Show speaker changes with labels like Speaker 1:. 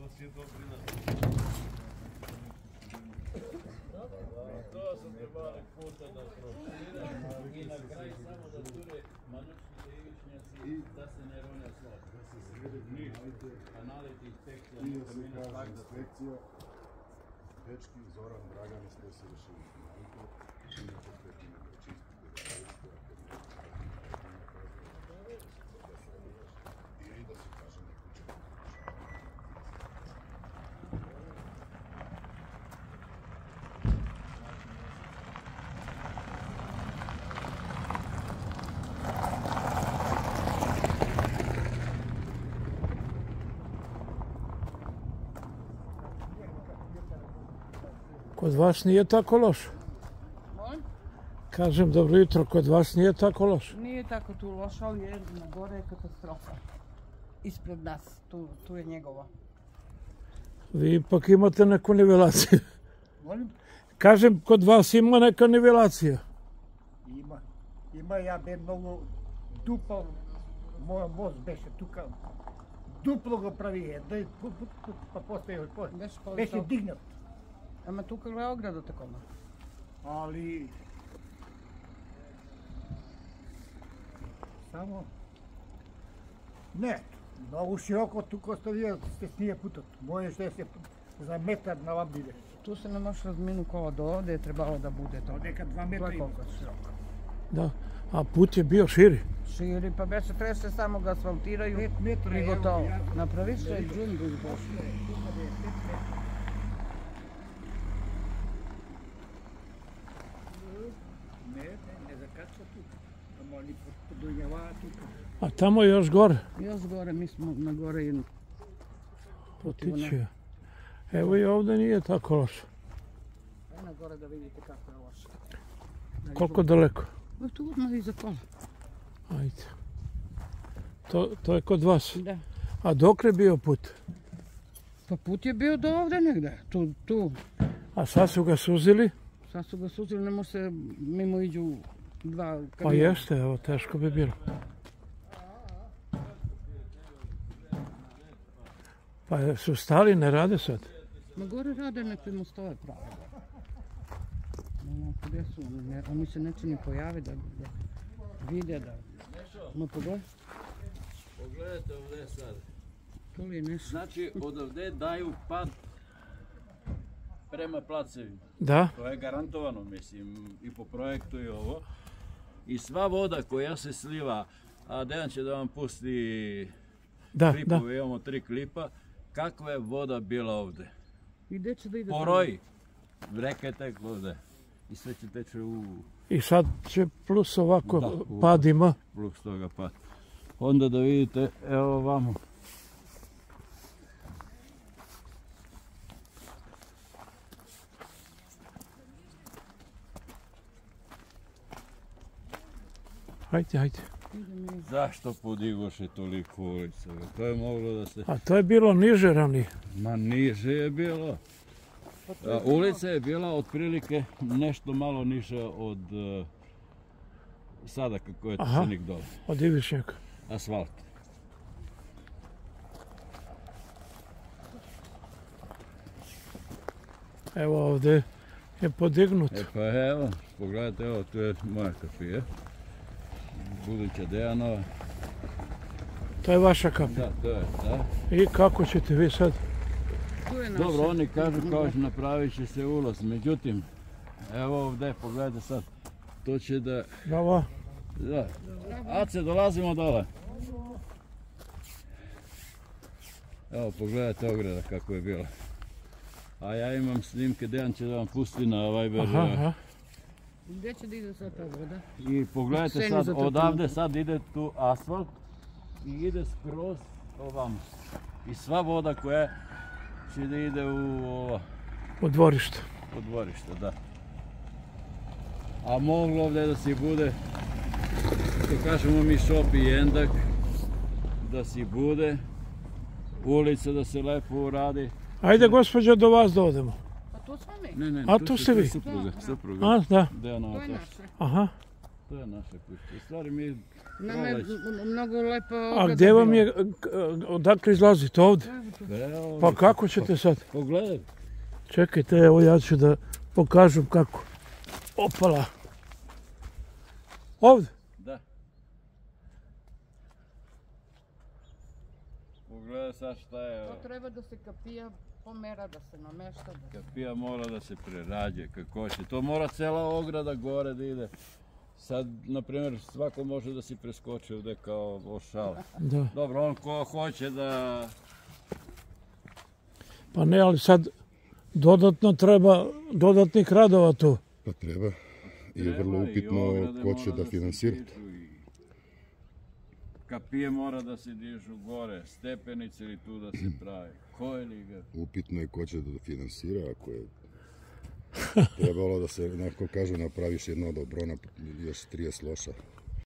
Speaker 1: To sam ti na puta da proširam i na kraj samo da cure manučni i da se ne rone slot. Kanali ti inspekcija,
Speaker 2: I
Speaker 1: da
Speaker 2: se kaže
Speaker 1: da
Speaker 2: inspekcija, dečki, Zoran, Dragan, ste se rešili majko, i na Код
Speaker 3: вас не е тако лош.
Speaker 4: Кажем
Speaker 3: добро јутро, код вас не е тако лош.
Speaker 4: Не е тако ту лошо, али е нагоре е катастрофа. Испред нас, ту, ту е негова.
Speaker 3: Ви пак имате неку нивелација.
Speaker 5: Молим?
Speaker 3: Кажем, код вас има нека нивелација.
Speaker 5: Има. Има, ја бе многу дупал. Моја воз беше тука. Дупло го прави, да па после па
Speaker 4: беше
Speaker 5: дигнат.
Speaker 4: Ema
Speaker 5: tu
Speaker 4: kao ograda tako ma. Ali...
Speaker 5: Samo... Ne, mnogo široko tu ko ste vidio, ste snije putot. Moje što je se za metar na vam bide.
Speaker 4: Tu se ne može razminu kola do ovde, je trebalo da bude to.
Speaker 5: Ovde
Speaker 4: kad
Speaker 5: dva
Speaker 4: metra ima. Široko.
Speaker 3: Da, a put je bio širi.
Speaker 4: Širi, pa već se trese samo ga asfaltiraju.
Speaker 5: Pet metra
Speaker 4: je
Speaker 5: evo.
Speaker 4: I
Speaker 5: gotovo.
Speaker 4: Napraviš se i
Speaker 5: džungu i pošli. Pa-
Speaker 3: A tamo još gore?
Speaker 4: Još gore, mi smo na gore i...
Speaker 3: Potiče. Evo i ovdje nije tako loše.
Speaker 4: Evo na gore da vidite kako je loše.
Speaker 3: Koliko daleko?
Speaker 4: Ovo je tu odmah iza kola.
Speaker 3: Ajde. To, to je kod vas?
Speaker 4: Da.
Speaker 3: A dok je bio put?
Speaker 4: Pa put je bio do ovdje negde, tu, tu.
Speaker 3: A sad su ga suzili?
Speaker 4: Sad su ga suzili, ne može se mimo iđu dva
Speaker 3: Pa
Speaker 4: kamiona.
Speaker 3: jeste, evo, teško bi bilo. Pa su stali, ne rade sad.
Speaker 4: Ma gore rade neke mostove prave. Ne znam gdje su, oni, ne, oni se neće ni pojave da, da vide da... Ma pogledaj,
Speaker 1: Pogledajte ovdje sad.
Speaker 4: tu li je nešto.
Speaker 1: Znači, odavde daju pad prema placevima.
Speaker 3: Da?
Speaker 1: To je garantovano, mislim, i po projektu i ovo. I sva voda koja se sliva, a Dejan će da vam pusti
Speaker 3: Da, da.
Speaker 1: klipove, imamo tri klipa, kakva je voda bila ovde.
Speaker 4: I gdje će da ide?
Speaker 1: Poroj, reka je tekla ovde. I sve će teče u
Speaker 3: I sad će plus ovako
Speaker 1: Da, u-
Speaker 3: pad ima.
Speaker 1: plus toga pad. Onda da vidite, evo vamo.
Speaker 3: Hajde, hajde.
Speaker 1: Zašto podigoše toliko ulica? To je moglo da se...
Speaker 3: A to je bilo niže ranije.
Speaker 1: Ma niže je bilo. A, ulica je bila otprilike nešto malo niža od uh, sada kako je. Trstenik dole.
Speaker 3: Od Ivišnjaka.
Speaker 1: Asfalt.
Speaker 3: Evo ovdje je podignut.
Speaker 1: E pa evo, pogledajte, evo tu je moja kapija. Buduća Dejanova.
Speaker 3: To je vaša kapija.
Speaker 1: Da, to je, da.
Speaker 3: I kako ćete vi sad?
Speaker 1: Dobro, oni kažu kao što napravit će se ulaz, međutim, evo ovdje, pogledajte sad, to će da,
Speaker 3: Bravo.
Speaker 1: da, Ace, dolazimo dole. Evo, pogledajte ograda kako je bila. A ja imam snimke, Dejan će da vam pusti na Viber.
Speaker 3: Aha, aha.
Speaker 4: Gdje će da ide sad ta voda?
Speaker 1: I pogledajte sad, odavde sad ide tu asfalt i ide skroz ovamo. I sva voda koja će da ide u ovo,
Speaker 3: U dvorište.
Speaker 1: u dvorište, da. A moglo ovdje da si bude, što kažemo mi šop i endak, da si bude, ulica da se lepo uradi.
Speaker 3: Ajde, gospođo, do vas da odemo.
Speaker 4: Pa tu smo mi.
Speaker 1: Ne, ne,
Speaker 3: A tu
Speaker 1: su-
Speaker 3: ste vi?
Speaker 1: Supruga, supruga.
Speaker 3: A, da.
Speaker 4: To je naše.
Speaker 3: Aha.
Speaker 1: to je naša kuća. U stvari mi
Speaker 4: Nama je mnogo lepo
Speaker 3: A gdje vam je, k- odakle izlazite ovdje?
Speaker 1: Evo,
Speaker 3: Pa kako ćete sad?
Speaker 1: Pogledaj.
Speaker 3: Čekajte, evo ja ću da pokažem kako. Opala. Ovdje?
Speaker 1: Da. Pogledaj sad šta je.
Speaker 4: To treba da se kapija pomera, da se namešta. Da...
Speaker 1: Kapija mora da se prerađe kako će. To mora cela ograda gore da ide. Sad, na primjer, svako može da si preskoči ovdje kao ošal.
Speaker 3: Da.
Speaker 1: Dobro, on ko hoće da...
Speaker 3: Pa ne, ali sad dodatno treba dodatnih radova tu.
Speaker 2: Pa treba. I je
Speaker 1: treba
Speaker 2: vrlo upitno ko će da finansira.
Speaker 1: i Kapije mora da se dižu gore, stepenice ili tu da se pravi. Ko je li ga?
Speaker 2: Upitno je ko će da finansira, ako je trebalo da se, neko kažu, napraviš jedno dobro, na još 30 loša.